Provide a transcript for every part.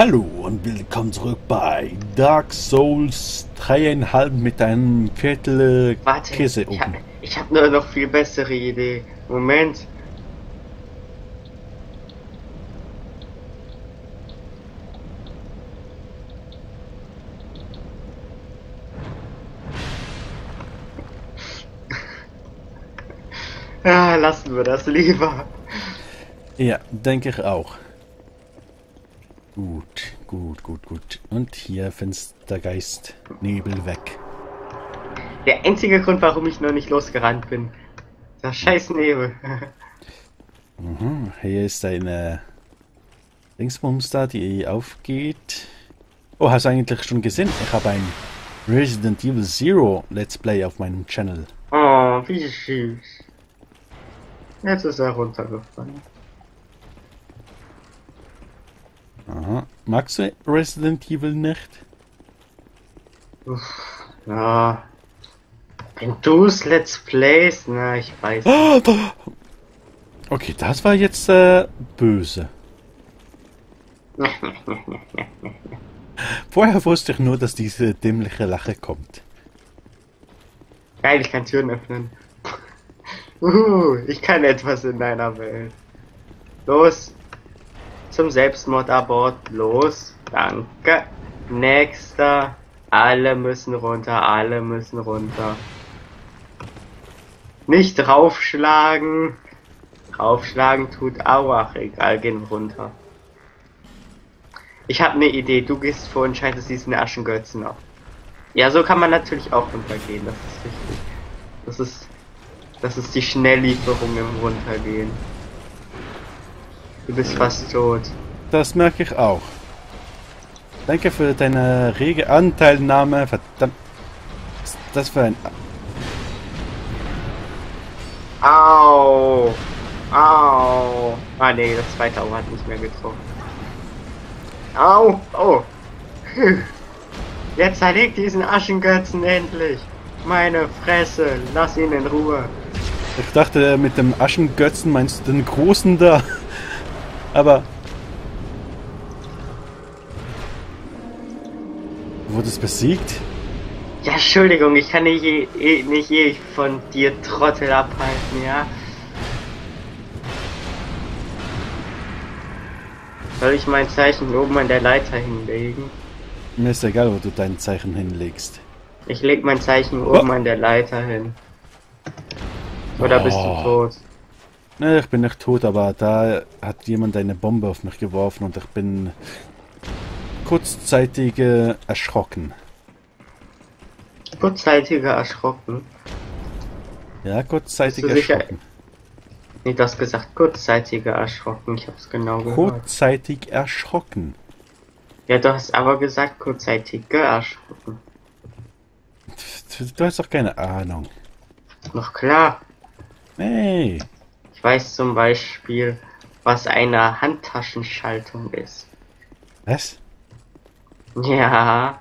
Hallo und willkommen zurück bei Dark Souls 3,5 mit einem Viertel Warte, Käse oben. ich habe nur noch viel bessere Idee. Moment. Ah, lassen wir das lieber. Ja, denke ich auch. Gut, gut, gut, gut. Und hier Fenstergeist, Nebel weg. Der einzige Grund, warum ich noch nicht losgerannt bin. Der scheiß Nebel. Mhm, hier ist eine Dingsbums da, die aufgeht. Oh, hast du eigentlich schon gesehen? Ich habe ein Resident Evil Zero Let's Play auf meinem Channel. Oh, wie süß. Jetzt ist er runtergefallen. Aha. Magst du Resident Evil nicht? Uff, ja. Wenn du's Let's Plays, na, ich weiß. Okay, das war jetzt äh, böse. Vorher wusste ich nur, dass diese dämliche Lache kommt. Geil, ich kann Türen öffnen. Uhu, ich kann etwas in deiner Welt. Los. Zum Selbstmordabort. Los. Danke. Nächster. Alle müssen runter. Alle müssen runter. Nicht draufschlagen. Draufschlagen tut auch egal, gehen runter. Ich habe eine Idee. Du gehst vor und schaltest diesen Aschengötzen auf. Ja, so kann man natürlich auch runtergehen. Das ist richtig. Das ist das ist die Schnelllieferung im Runtergehen. Du bist fast tot. Das merke ich auch. Danke für deine rege Anteilnahme. Verdammt. Was ist das für ein... Au! Au! Ah nee, das zweite Au hat nicht mehr getroffen. Au! Oh! Jetzt zerlegt diesen Aschengötzen endlich! Meine Fresse! Lass ihn in Ruhe! Ich dachte, mit dem Aschengötzen meinst du den Großen da. Aber... Wurde es besiegt? Ja, Entschuldigung, ich kann nicht, eh- nicht ewig von dir Trottel abhalten, ja? Soll ich mein Zeichen oben an der Leiter hinlegen? Mir ist egal, wo du dein Zeichen hinlegst. Ich leg mein Zeichen oben an der Leiter hin. Oder bist du Oh. tot? Ne, ich bin nicht tot, aber da hat jemand eine Bombe auf mich geworfen und ich bin kurzzeitig äh, erschrocken. Kurzzeitiger erschrocken. Ja, kurzzeitig erschrocken. Nee, du hast gesagt kurzzeitiger erschrocken. Ich hab's genau gehört. Kurzzeitig erschrocken. Ja, du hast aber gesagt kurzzeitiger erschrocken. Du, du hast doch keine Ahnung. Noch klar. Nee. Ich weiß zum Beispiel, was eine Handtaschenschaltung ist. Was? Ja.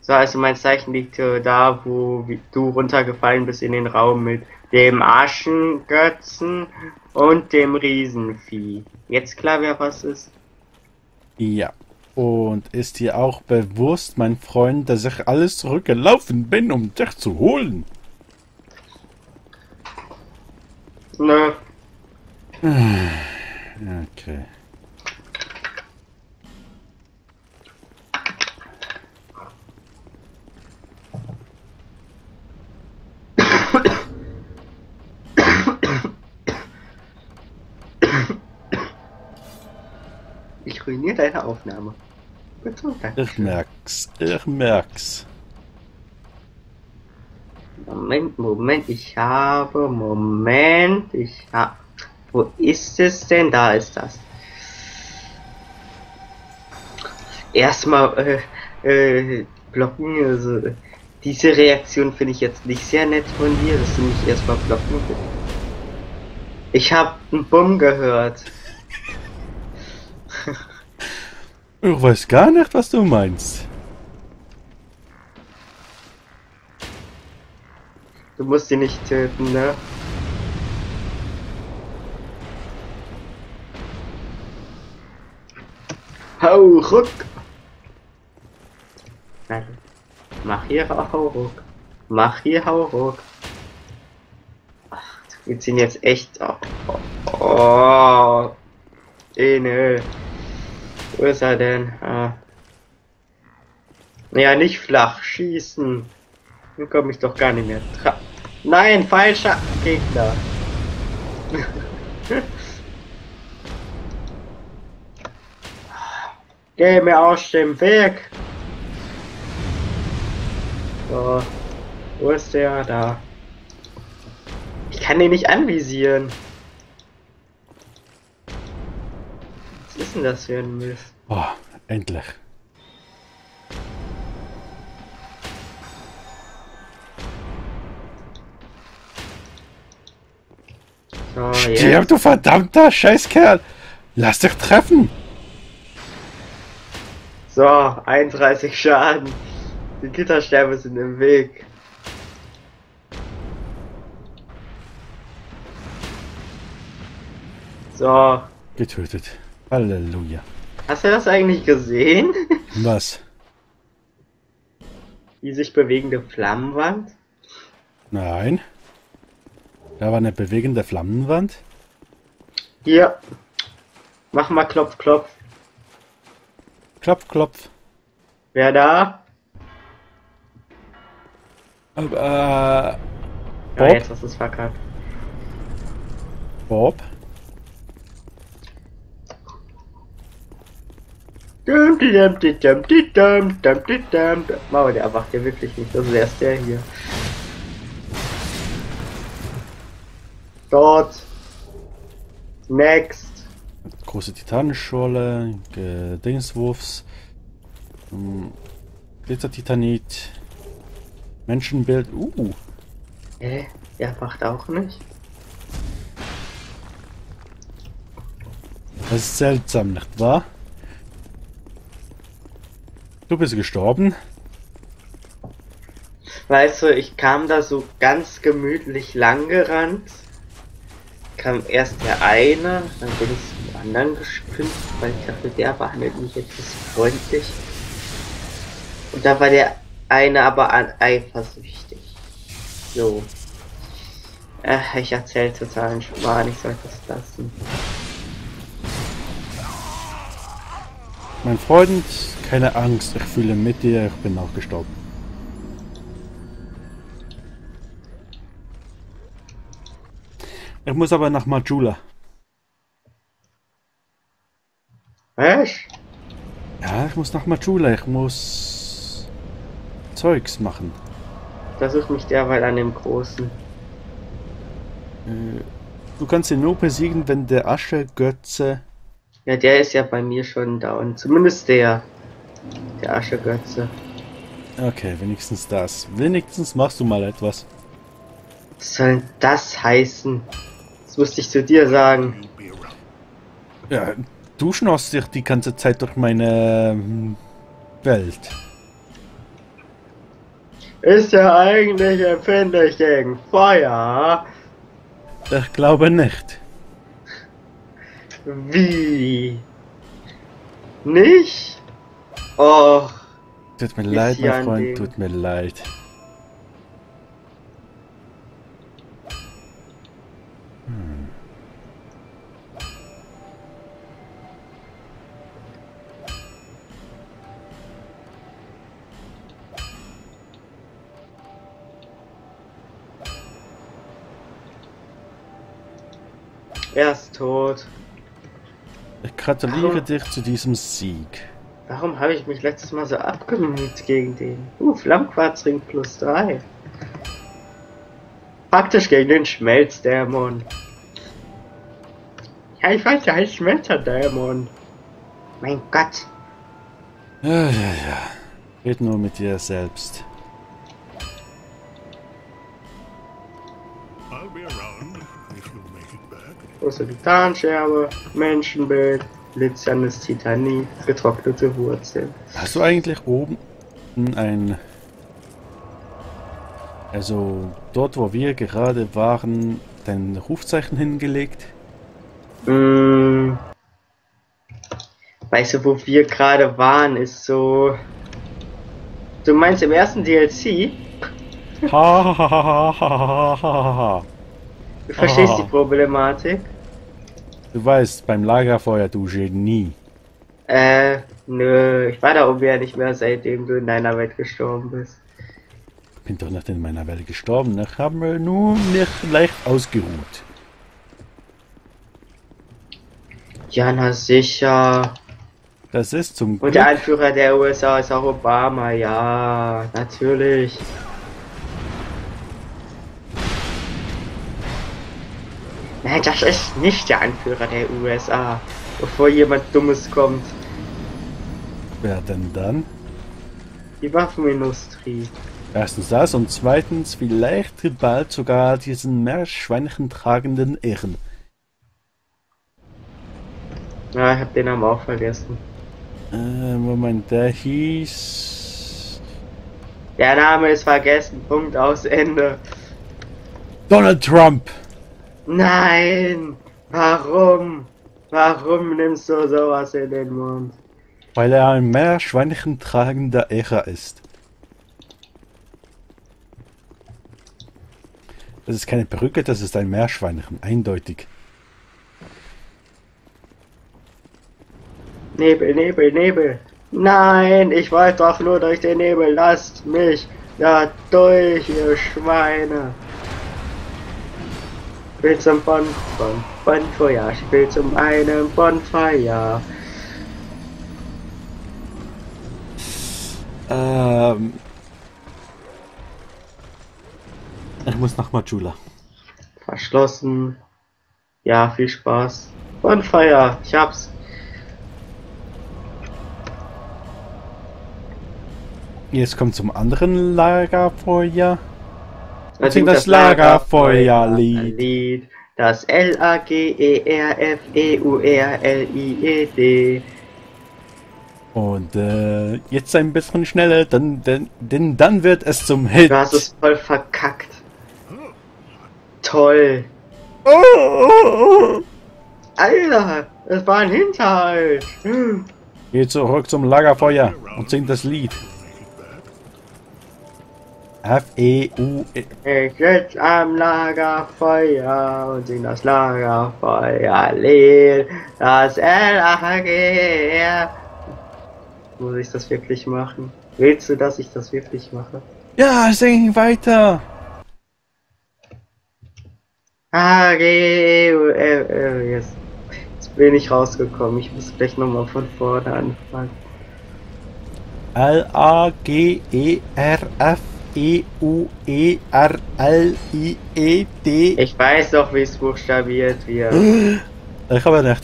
So, also mein Zeichen liegt äh, da, wo du runtergefallen bist in den Raum mit dem Aschengötzen und dem Riesenvieh. Jetzt klar, wer was ist? Ja. Und ist dir auch bewusst, mein Freund, dass ich alles zurückgelaufen bin, um dich zu holen? Nö. Okay. Ich ruiniere deine Aufnahme. Bitte. Ich merk's. Ich merk's. Moment, Moment, ich habe, Moment, ich habe, wo ist es denn? Da ist das. Erstmal, äh, äh, blocken, also, diese Reaktion finde ich jetzt nicht sehr nett von dir, dass du mich erstmal blocken willst. Ich habe einen Bumm gehört. Ich weiß gar nicht, was du meinst. Du musst ihn nicht töten, ne? Hau ruck! Nein. Mach hier hau ruck. Mach hier hau ruck. Ach, wir ziehen jetzt echt. Oh, oh, oh. Ene. Wo ist er denn? Ah. Ja, nicht flach schießen. Dann komme ich doch gar nicht mehr dran. Nein, falscher Gegner. Geh mir aus dem Weg. So. Wo ist der? Da. Ich kann den nicht anvisieren. Was ist denn das für ein Mist? Oh, endlich. So, Stirb, du verdammter Scheißkerl! Lass dich treffen! So, 31 Schaden. Die Gitterstäbe sind im Weg. So, Getötet. Halleluja. hast du das eigentlich gesehen? Was? Die sich bewegende Flammenwand? Nein. Da war eine bewegende Flammenwand. Hier. Mach mal Klopf, Klopf. Klopf, klopf. Wer da? Äh, Ja, Bob? jetzt hast du es verkackt. Bob? Dum, di, dum, di, dum, di, dum, dum, di, dum. Wow, der erwacht ja wirklich nicht. Das ist erst der hier. Dort. Next. Große Titanenschorle, Ge- Dingswurfs, ähm, Glitzertitanit, Menschenbild. Uh, Hä? Der erwacht auch nicht? das ist seltsam, nicht wahr? Du bist gestorben. Weißt du, ich kam da so ganz gemütlich lang gerannt. Kam erst der eine, dann bin ich anderen gesprintet, weil ich dachte, der behandelt mich jetzt freundlich. Und da war der eine aber an eifersüchtig. So. Äh, ich erzähl totalen Schmarrn, ich sollte es lassen. Mein Freund, keine Angst, ich fühle mit dir, ich bin auch gestorben. Ich muss aber nach Majula. Was? Ja, ich muss nach Majula, ich muss Zeugs machen. Versuch mich derweil an dem Großen. Äh, Du kannst ihn nur besiegen, wenn der Aschegötze. Ja, der ist ja bei mir schon down. Zumindest der. Der Aschegötze. Okay, wenigstens das. Wenigstens machst du mal etwas. Was soll denn das heißen? Das musste ich zu dir sagen. Ja, du schnorst dich die ganze Zeit durch meine ähm, Welt. Ist ja eigentlich empfindlich gegen Feuer. Ich glaube nicht. Wie? Nicht? Och, Tut mir leid, mein ein Freund, tut mir leid. Er ist tot. Ich gratuliere Warum? dir zu diesem Sieg. Warum habe ich mich letztes Mal so abgemüht gegen den? Uh, Flammquarzring plus 3. Praktisch gegen den Schmelzdämon. Ja, ich weiß, der heißt Schmelzerdämon. Mein Gott. Ja, ja, ja. Red nur mit dir selbst. Große Titanscherbe, Menschenbild, glitzerndes Titanit, getrocknete Wurzeln. Hast du eigentlich oben ein... Also dort, wo wir gerade waren, dein Rufzeichen hingelegt? Mm. Weißt du, wo wir gerade waren, ist so. Du meinst im ersten DLC? Ha, ha, ha, ha, ha, ha, ha, ha. Du verstehst die Problematik? Du weißt, beim Lagerfeuer, du Genie. Äh, nö, ich war da oben ja nicht mehr, seitdem du in deiner Welt gestorben bist. Bin doch nicht in meiner Welt gestorben. Ich habe mir nur nicht leicht ausgeruht. Ja, na sicher. Das ist zum Und Glück. der Anführer der USA ist auch Obama, ja, natürlich. Nein, das ist nicht der Anführer der USA. Bevor jemand Dummes kommt. Wer denn dann? Die Waffenindustrie. Erstens das und zweitens vielleicht bald sogar diesen Meerschweinchen tragenden Ehren. Ja, ich hab den Namen auch vergessen. Äh, Moment, der hieß... Der Name ist vergessen. Punkt aus Ende. Donald Trump! Nein! Warum? Warum nimmst du sowas in den Mund? Weil er ein Meerschweinchen tragender Echer ist. Das ist keine Perücke, das ist ein Meerschweinchen, eindeutig. Nebel, Nebel, Nebel. Nein, ich wollte doch nur durch den Nebel. Lasst mich da durch, ihr Schweine. Ich will zum Bon, Bon, Bonfeuer. Ich will zum einen Bonfeuer. Ähm. Ich muss nach Majula. Verschlossen. Ja, viel Spaß. Bonfeuer, ich hab's. Jetzt kommt zum anderen Lagerfeuer. Da singt das Lagerfeuerlied. Lied. Das L-A-G-E-R-F-E-U-R-L-I-E-D. Und äh, jetzt ein bisschen schneller, dann, denn, denn dann wird es zum Hit. Du hast es voll verkackt. Toll. Alter, das war ein Hinterhalt. Geh zurück zum Lagerfeuer und sing das Lied. F E E. Ich sitz am Lagerfeuer und sing das Lagerfeuerlied. Das L-A-G-R. Muss ich das wirklich machen? Willst du, dass ich das wirklich mache? Ja, sing weiter. A, G, U, L, L, jetzt, jetzt bin ich rausgekommen. Ich muss gleich nochmal von vorne anfangen. L A G E R F E U E R L I E D. Ich weiß doch, wie es buchstabiert wird. Ich habe nicht.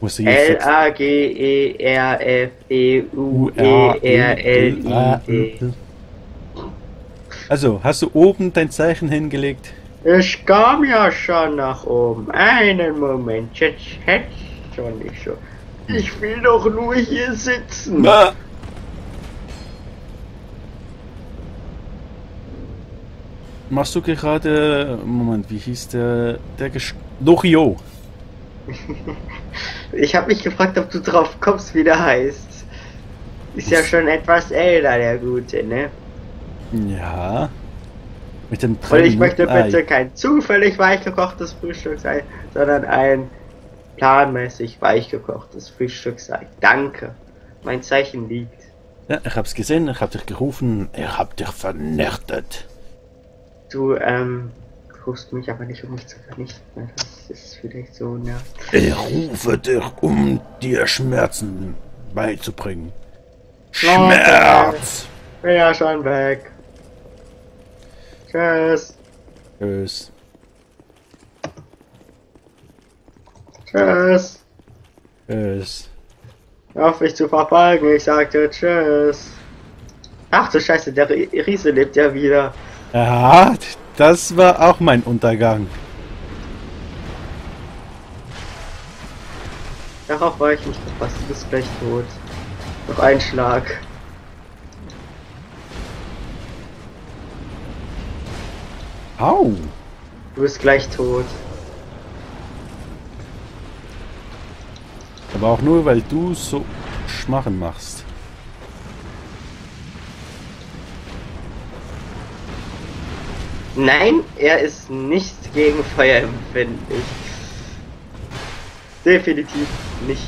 Musst du jetzt L, A, G, E, R, F, E, U, U E, R R, L, L A I, D. Also, hast du oben dein Zeichen hingelegt? Ich kam ja schon nach oben. Einen Moment, jetzt hätte schon nicht so. Ich will doch nur hier sitzen. Machst du gerade. Moment, wie hieß der. Der Gesch Lochio. Ich habe mich gefragt, ob du drauf kommst, wie der heißt. Ist ja schon etwas älter, der Gute, ne? Ja. Mit dem Und ich möchte bitte Ei. kein zufällig weichgekochtes Frühstück sein, sondern ein planmäßig weichgekochtes Frühstück sein. Danke. Mein Zeichen liegt. Ja, ich hab's gesehen, ich hab dich gerufen, ich hab dich vernichtet. Du, ähm, rufst mich aber nicht, um mich zu vernichten. Das ist vielleicht so, ne? Ich rufe dich, um dir Schmerzen beizubringen. Schmerz! Bin ja schon weg. Tschüss. Tschüss. Tschüss. Tschüss. Hör Auf mich zu verfolgen, ich sagte Tschüss. Ach du Scheiße, der Ri- Riese lebt ja wieder. Ja, das war auch mein Untergang. Darauf war ich nicht gefasst, du bist gleich tot. Noch ein Schlag. Au! Du bist gleich tot. Aber auch nur, weil du so Schmachen machst. Nein, er ist nicht gegen Feuer empfindlich. Definitiv nicht.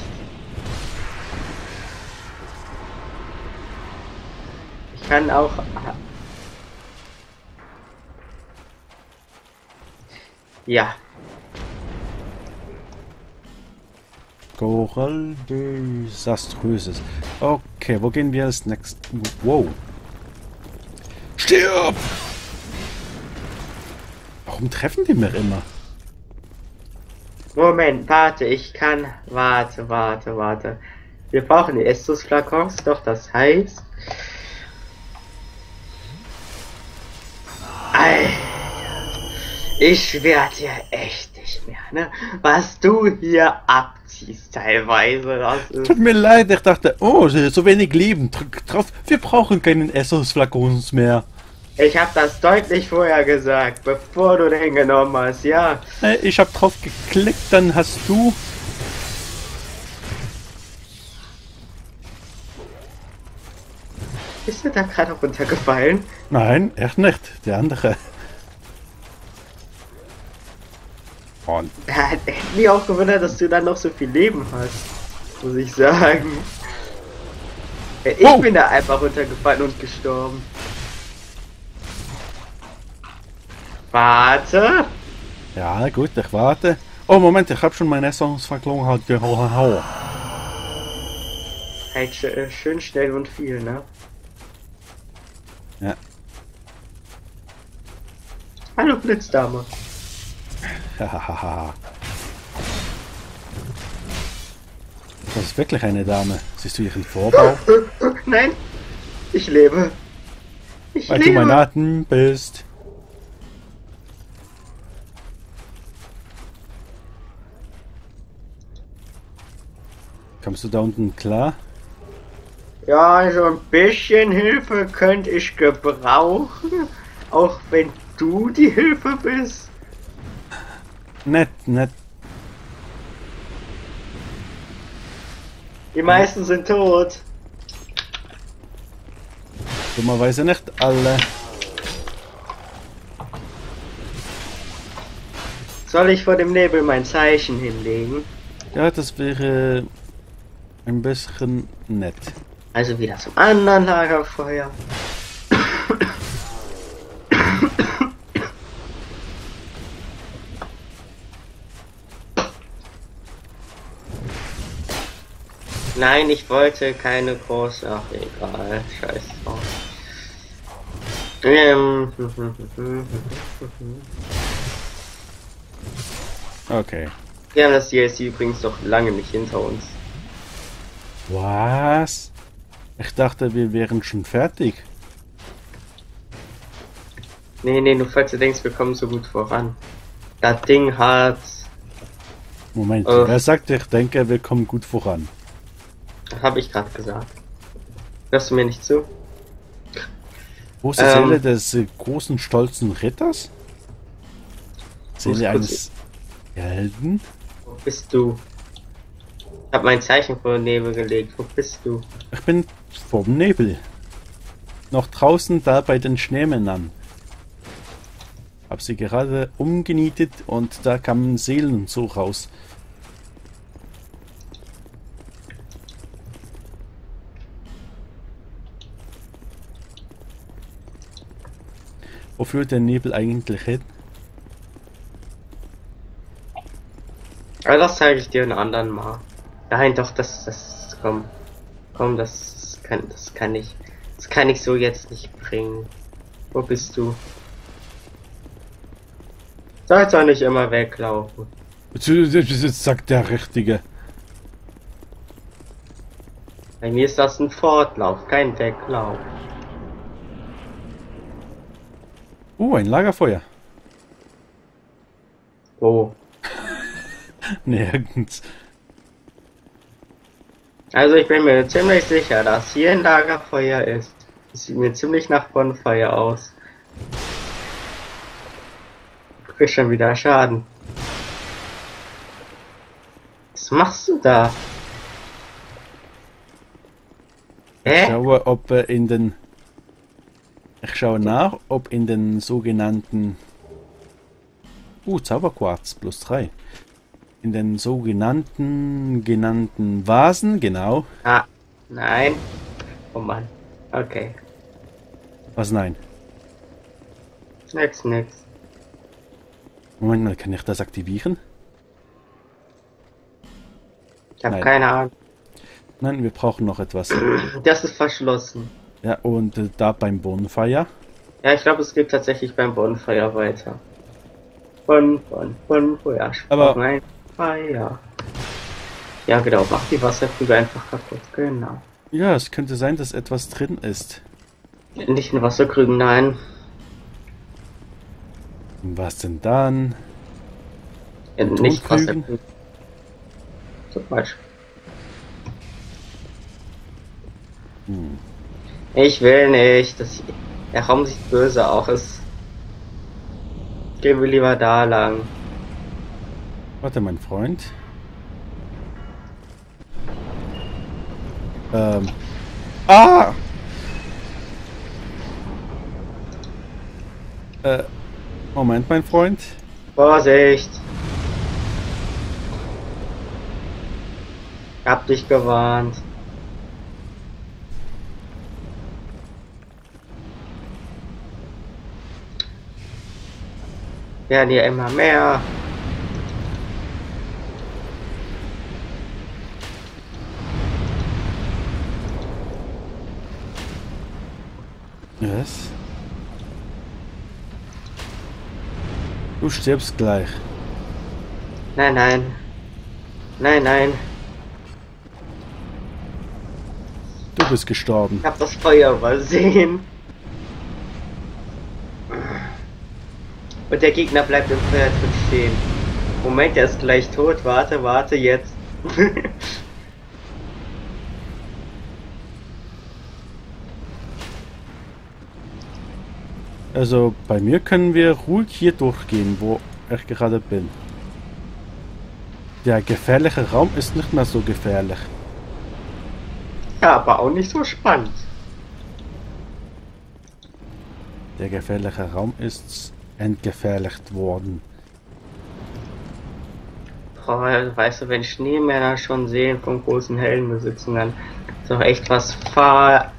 Ich kann auch. Ja, Korall desaströses. Okay, wo gehen wir als next? Wow. Stirb! Warum treffen die mir immer? Moment, warte, ich kann. Warte, warte, warte. Wir brauchen die Estus-Flakons, doch das heißt. Alter, ich werde dir echt nicht mehr, ne? Was du hier abziehst teilweise, das ist. Tut mir leid, ich dachte, oh, so wenig Leben Drück drauf. Wir brauchen keinen Essos-Flakons mehr. Ich habe das deutlich vorher gesagt, bevor du den genommen hast, ja. Äh, Ich habe drauf geklickt, dann hast du. Bist du da gerade runtergefallen? Nein, echt nicht. Der andere. Und Ja, Hätte mich auch gewundert, dass du dann noch so viel Leben hast. Muss ich sagen. Ich Oh. bin da einfach runtergefallen und gestorben. Warte. ja, gut, ich warte. Oh, Moment, ich habe schon meine halt gehauen. Halt äh, schön schnell und viel, ne? Ja. Hallo Blitzdame. Hahaha. Das ist wirklich eine Dame. Siehst du ihren Vorbau? Nein, ich lebe. Ich Weil du lebe. mein Atem bist. Kommst du da unten klar? Ja, so ein bisschen Hilfe könnte ich gebrauchen. Auch wenn du die Hilfe bist. Nett, nett. Die meisten sind tot. Dummerweise nicht alle. Soll ich vor dem Nebel mein Zeichen hinlegen? Ja, das wäre ein bisschen nett. Also wieder zum anderen Lagerfeuer. Nein, ich wollte keine große. Ach, egal. Scheiß drauf. Ähm. Okay. Wir haben das DLC übrigens noch lange nicht hinter uns. Was? Ich dachte, wir wären schon fertig. Nee, nee, nur falls du denkst, wir kommen so gut voran. Das Ding hat. Moment, Äh. wer sagt, ich denke, wir kommen gut voran? Habe ich gerade gesagt. Hörst du mir nicht zu? Wo ist die Ähm. Seele des äh, großen, stolzen Ritters? Seele eines Helden? Wo bist du? Ich habe mein Zeichen vor den Nebel gelegt. Wo bist du? Ich bin vom Nebel. Noch draußen da bei den Schneemännern. Hab sie gerade umgenietet und da kamen Seelen so raus. Wo führt der Nebel eigentlich hin? Aber das zeige ich dir einen anderen Mal. Nein, doch, das, das, komm. Komm, das kann, das kann ich, das kann ich so jetzt nicht bringen. Wo bist du? Sollst doch nicht immer weglaufen. Jetzt sagt der Richtige. Bei mir ist das ein Fortlauf, kein Weglauf. Oh, ein Lagerfeuer. Wo? Nirgends. Also ich bin mir ziemlich sicher, dass hier ein Lagerfeuer ist. Das sieht mir ziemlich nach Bonfire aus. Krieg schon wieder Schaden. Was machst du da? Hä? Ich schaue, ob in den. Ich schaue nach, ob in den sogenannten. Uh, Zauberquarz plus 3. In den sogenannten genannten Vasen, genau. Ah, nein. Oh Mann. Okay. Was nein? Nix, nix. Moment mal, kann ich das aktivieren? Ich habe Nein. keine Ahnung. Nein, wir brauchen noch etwas. Das ist verschlossen. Ja, und äh, da beim Bonfire. Ja, ich glaube, es geht tatsächlich beim Bonfire weiter. Bon, bon, Bonfire. Aber- Ein Feuer. Ja, genau. Mach die Wasserkübel einfach kaputt. Genau. Ja, es könnte sein, dass etwas drin ist. Nicht in Wasserkrügen, nein. Was denn dann? In nicht? Wasserkrügen. Zum Beispiel. Hm. Ich will nicht. Das, der Raum sieht böse aus. Gehen wir lieber da lang. Warte, mein Freund. Ähm. Ah! Äh, Moment, mein Freund. Vorsicht! Ich hab dich gewarnt. Werden hier immer mehr. Was? Du stirbst gleich. Nein, nein. Nein, nein. Du bist gestorben. Ich hab das Feuer übersehen. Und der Gegner bleibt im Feuer drin stehen. Moment, er ist gleich tot. Warte, warte, jetzt. Also bei mir können wir ruhig hier durchgehen, wo ich gerade bin. Der gefährliche Raum ist nicht mehr so gefährlich. ja, aber auch nicht so spannend. Der gefährliche Raum ist entgefährlicht worden. Boah, weißt du, wenn Schneemänner schon sehen von großen Heldenbesitzungen, ist doch echt was fahr.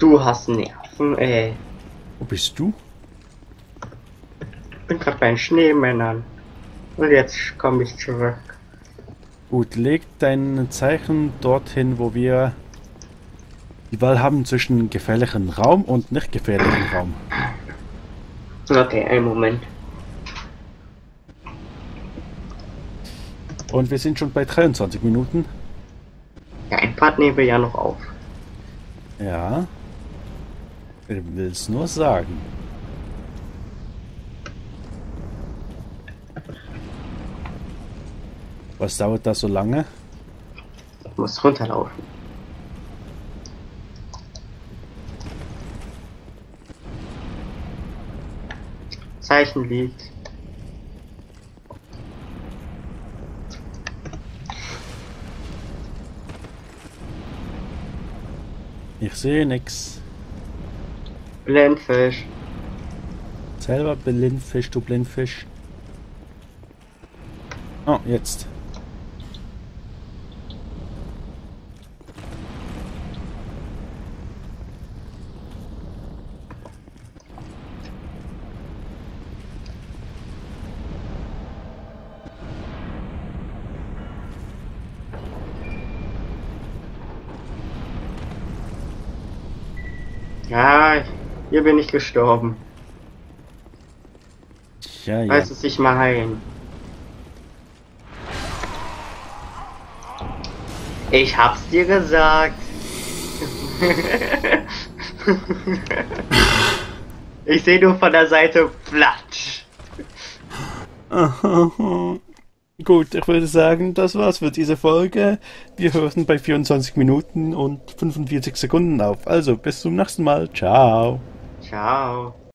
Du hast Nerven, ey. Wo bist du? Ich bin gerade bei den Schneemännern. Und jetzt komme ich zurück. Gut, leg dein Zeichen dorthin, wo wir die Wahl haben zwischen gefährlichen Raum und nicht gefährlichen Raum. Okay, einen Moment. Und wir sind schon bei 23 Minuten. Ja, ein Part nehmen wir ja noch auf. Ja. Will's nur sagen. Was dauert das so lange? Ich muss runterlaufen. Zeichen liegt. Ich sehe nix. Blendfisch. Selber Blindfisch, du Blindfisch. Oh, jetzt. Ja, hier bin ich gestorben. Ja, ja. Weiß es sich mal heilen. Ich hab's dir gesagt. ich sehe nur von der Seite Platsch. Gut, ich würde sagen, das war's für diese Folge. Wir hören bei 24 Minuten und 45 Sekunden auf. Also, bis zum nächsten Mal. Ciao. Ciao.